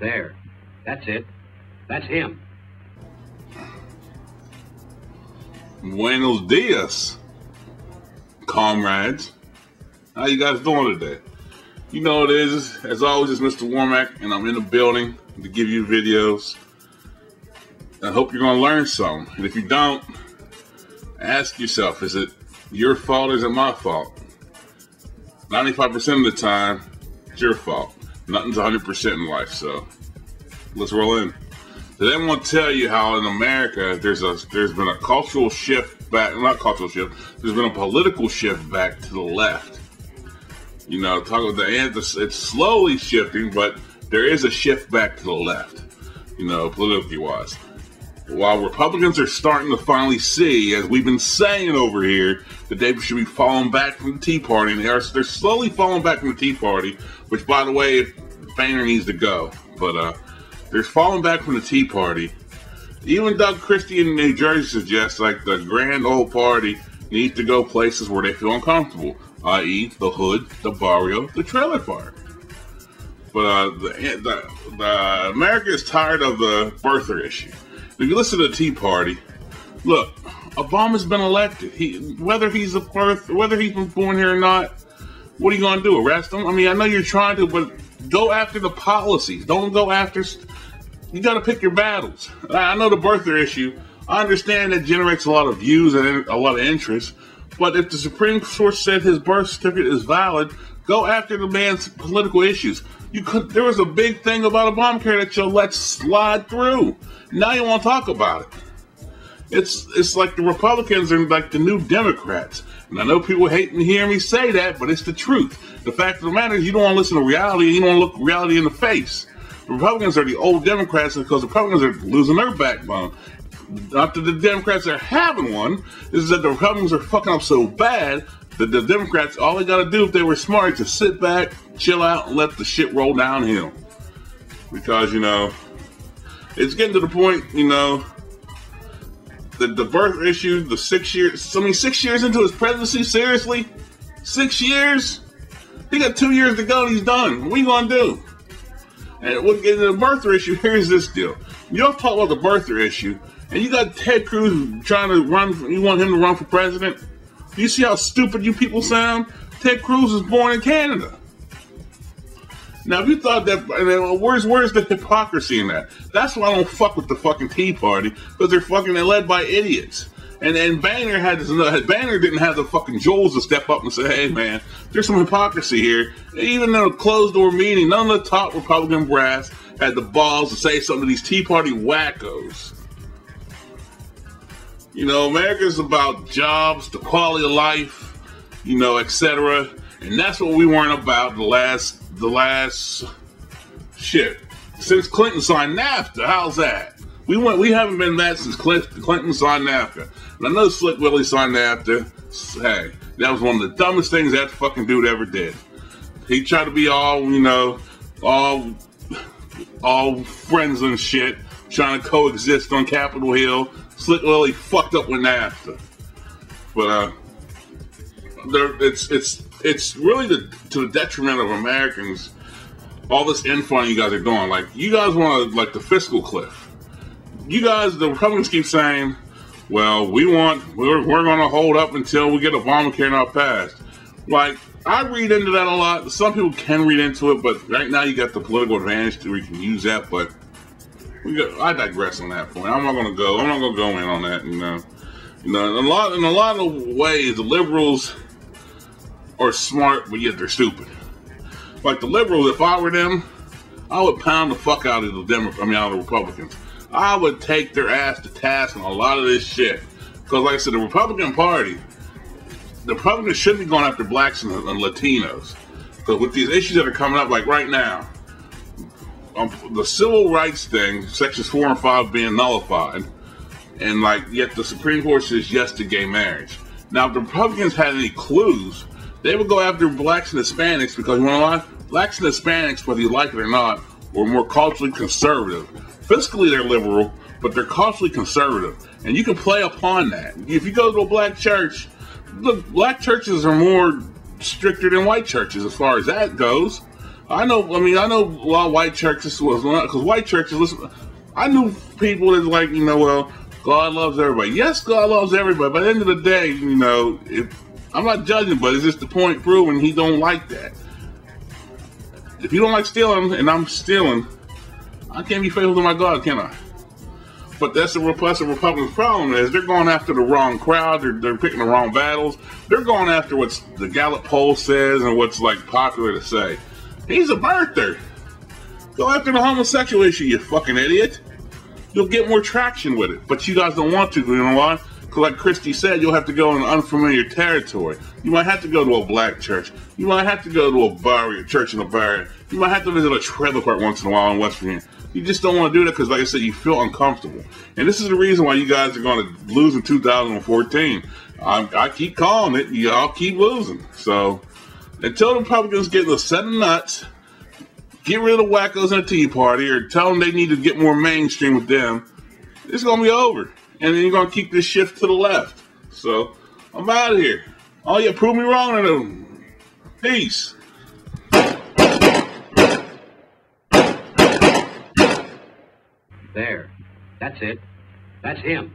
There. That's it. That's him. Buenos dias, comrades. How you guys doing today? You know it is. As always, it's Mr. Warmack, and I'm in the building to give you videos. I hope you're going to learn something. And if you don't, ask yourself, is it your fault or is it my fault? 95% of the time, it's your fault. Nothing's 100% in life, so let's roll in. Today I want to tell you how in America there's a there's been a cultural shift back, not cultural shift. There's been a political shift back to the left. You know, talk about the end. It's slowly shifting, but there is a shift back to the left. You know, politically wise. While Republicans are starting to finally see, as we've been saying over here, that they should be falling back from the Tea Party, and they're, they're slowly falling back from the Tea Party. Which, by the way, Boehner needs to go, but uh, they're falling back from the Tea Party. Even Doug Christie in New Jersey suggests like the grand old party needs to go places where they feel uncomfortable, i.e., the hood, the barrio, the trailer park. But uh, the, the, the America is tired of the birther issue. If you listen to the Tea Party, look, Obama's been elected. He whether he's a birth, whether he's been born here or not, what are you going to do? Arrest him? I mean, I know you're trying to, but go after the policies. Don't go after you got to pick your battles. I know the birther issue. I understand it generates a lot of views and a lot of interest. But if the Supreme Court said his birth certificate is valid, go after the man's political issues. You could. There was a big thing about Obamacare that you let slide through. Now you want to talk about it. It's it's like the Republicans are like the new Democrats. And I know people hate to hear me say that, but it's the truth. The fact of the matter is, you don't want to listen to reality. You don't want to look reality in the face. The Republicans are the old Democrats because the Republicans are losing their backbone. After the Democrats are having one, this is that the Republicans are fucking up so bad that the Democrats, all they got to do if they were smart, to sit back, chill out, and let the shit roll downhill. Because, you know, it's getting to the point, you know, the, the birth issue, the six years, I mean, six years into his presidency, seriously? Six years? He got two years to go and he's done. What are you to do? And we'll get into the birther issue. Here's this deal. You don't talk about the birther issue, and you got Ted Cruz trying to run. You want him to run for president? You see how stupid you people sound? Ted Cruz was born in Canada. Now, if you thought that, where's where's the hypocrisy in that? That's why I don't fuck with the fucking Tea Party because they're fucking they're led by idiots. And then Banner had this, uh, Boehner didn't have the fucking jewels to step up and say, hey man, there's some hypocrisy here. Even in a closed door meeting, none of the top Republican brass had the balls to say something to these Tea Party wackos. You know, America's about jobs, the quality of life, you know, etc. And that's what we weren't about the last the last shit. Since Clinton signed NAFTA, how's that? We went we haven't been that since Clinton signed NAFTA. And I know Slick Willie signed NAFTA. Hey, that was one of the dumbest things that fucking dude ever did. He tried to be all, you know, all all friends and shit, trying to coexist on Capitol Hill. Slick Willie fucked up with NAFTA. But uh there it's it's it's really the, to the detriment of Americans all this info you guys are doing. Like you guys want like the fiscal cliff. You guys, the Republicans keep saying well, we want, we're, we're going to hold up until we get Obamacare not passed. Like, I read into that a lot. Some people can read into it, but right now you got the political advantage to where you can use that. But we got, I digress on that point. I'm not going to go. I'm not going to go in on that. You know, you know, in a lot in a lot of ways, the liberals are smart, but yet they're stupid. Like the liberals, if I were them, I would pound the fuck out of the Democrats. I mean, out of the Republicans. I would take their ass to task on a lot of this shit. Because, like I said, the Republican Party, the Republicans should be going after blacks and, and Latinos. Because with these issues that are coming up, like right now, um, the civil rights thing, sections four and five being nullified, and like yet the Supreme Court says yes to gay marriage. Now, if the Republicans had any clues, they would go after blacks and Hispanics because you know what? Blacks and Hispanics, whether you like it or not, were more culturally conservative Fiscally, they're liberal, but they're culturally conservative. And you can play upon that. If you go to a black church, look, black churches are more stricter than white churches as far as that goes. I know. I mean, I know a lot of white churches was because white churches listen. I knew people that like you know, well, God loves everybody. Yes, God loves everybody. But at the end of the day, you know, if I'm not judging, but it's just the point proven he don't like that. If you don't like stealing and I'm stealing, I can't be faithful to my God, can I? But that's the the Republicans' problem is they're going after the wrong crowd. They're, they're picking the wrong battles. They're going after what the Gallup poll says and what's like popular to say. He's a birther. Go after the homosexual issue, you fucking idiot. You'll get more traction with it. But you guys don't want to, you know why? Like Christie said, you'll have to go in unfamiliar territory. You might have to go to a black church. You might have to go to a bar, church in a bar. You might have to visit a trailer park once in a while in West Virginia. You just don't want to do that because, like I said, you feel uncomfortable. And this is the reason why you guys are going to lose in 2014. I, I keep calling it. Y'all keep losing. So until the Republicans get the set of nuts, get rid of the wackos in the Tea Party, or tell them they need to get more mainstream with them, it's going to be over. And then you're to keep this shift to the left. So I'm out of here. Oh, yeah, prove me wrong. And peace. There. That's it. That's him.